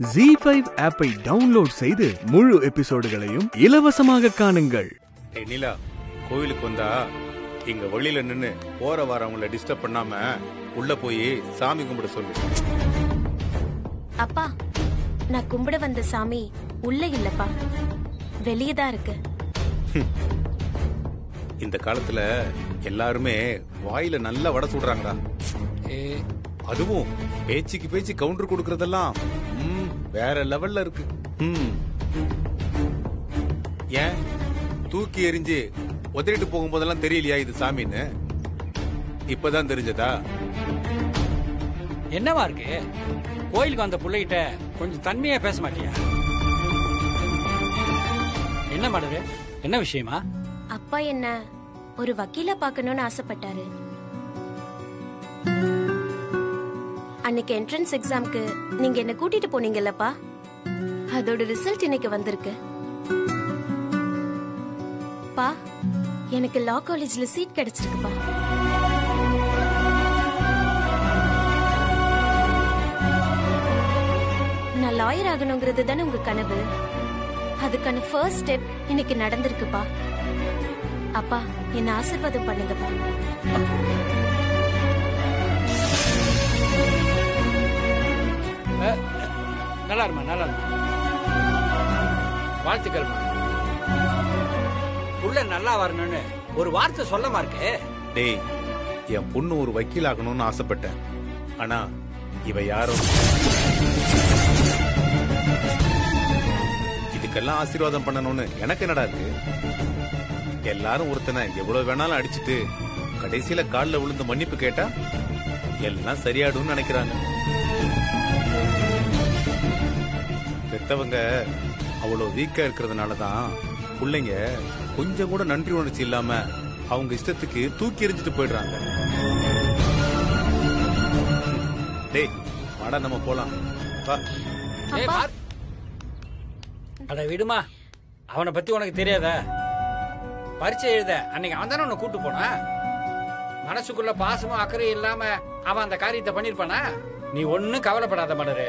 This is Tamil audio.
ஜி ஃபைவ் ஆப்பை டவுன்லோட் செய்து முழு எபிசோடுகளையும் இலவசமாக காணுங்கள். ஏய் நிலா கோவிலுக்கு வந்தா இங்க வெளியில நின்னு போற வரவங்கள டிஸ்டர்ப் பண்ணாம உள்ள போய் சாமி கும்பிட சொல்லு. அப்பா நான் கும்பிட வந்த சாமி உள்ள இல்லப்பா. வெளியே தான் இருக்கு. இந்த காலத்துல எல்லாருமே வாயில நல்லா வடை சுடுறாங்கடா. ஏ அதுவும் பேச்சுக்கு பேச்சு கவுண்டர் கொடுக்கறதெல்லாம் ம், வேற லெவல்ல இருக்கு. ம். ஏன்? தூக்கி எறிஞ்சு உதறிட்டு போகும்போதெல்லாம் தெரியலையா இது சாமின்னு? இப்பதான் தெரிஞ்சதா? என்னவா இருக்கு? கோயிலுக்கு வந்த பிள்ளைகிட்ட கொஞ்சம் தன்மையா பேச மாட்டியா? என்ன மாடுது என்ன விஷயமா? அப்பா என்ன ஒரு வக்கீல பார்க்கணும்னு ஆசைப்பட்டாரு. அன்னைக்கு என்ட்ரன்ஸ் எக்ஸாம்க்கு நீங்க என்ன கூட்டிட்டு போனீங்கல்லப்பா? அதோட ரிசல்ட் இன்னைக்கு வந்திருக்கு. பா எனக்கு லா காலேஜ்ல சீட் கிடைச்சிருக்குப்பா. நான் லாயர் ஆகணுங்கிறது தானே உங்க கனவு. அதுக்கான ஃபர்ஸ்ட் ஸ்டெப் இன்னைக்கு நடந்திருக்குப்பா. அப்பா என்ன ஆசீர்வாதம் பண்ணுங்கப்பா. நல்லா இருமா நல்லா இருமா வாழ்த்துக்கள்மா. புள்ள நல்லா வரணும்னு ஒரு வார்த்தை சொல்லமா இருக்கு? டேய் என் பொண்ணு ஒரு வக்கீல் ஆகணும்னு ஆசைப்பட்டேன். ஆனா இவ யாரும் இதுக்கெல்லாம் ஆசீர்வாதம் பண்ணணும்னு எனக்கு என்னடா இருக்கு? எல்லாரும் ஒருத்தனை எவ்வளவு வேணாலும் அடிச்சிட்டு கடைசியில காலில் விழுந்து மன்னிப்பு கேட்டா எல்லாம் சரியாடும்னு நினைக்கிறாங்க. பெத்தவங்க அவ்வளவு வீக்கா இருக்கிறதுனாலதான் பிள்ளைங்க கொஞ்சம் கூட நன்றி உணர்ச்சி இல்லாம அவங்க இஷ்டத்துக்கு தூக்கி எறிஞ்சிட்டு போயிடுறாங்க. டேய் வாடா நம்ம போலாம். வா. ஏய், அப்பா. பார். அட விடுமா. அவனை பத்தி உனக்கு தெரியாத? பரீட்சை எழுத அன்னைக்கு அவன் தானே உன்னை கூட்டு போனா? மனசுக்குள்ள பாசமும் அக்கறையும் இல்லாம அவன் அந்த காரியத்தை பண்ணிருப்பானா? நீ ஒன்னும் கவலைப்படாத மலரு.